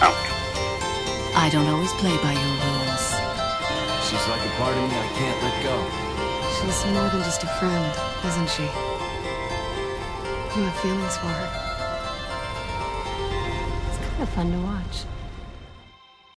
out. I don't always play by your rules. She's like a part of me I can't let go. She's more than just a friend, isn't she? You have feelings for her. It's kind of fun to watch.